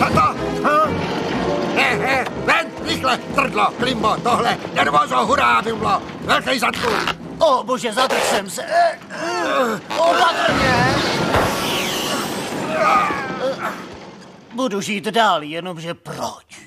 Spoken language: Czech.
Čata! to? He, he, ven, rychle, trdlo, klimbo, tohle, nervozo, hurá, bimlo, velkej zadku. O bože, zadrž jsem se. Eh, eh, opatrně. Eh, budu žít dál, jenomže proč?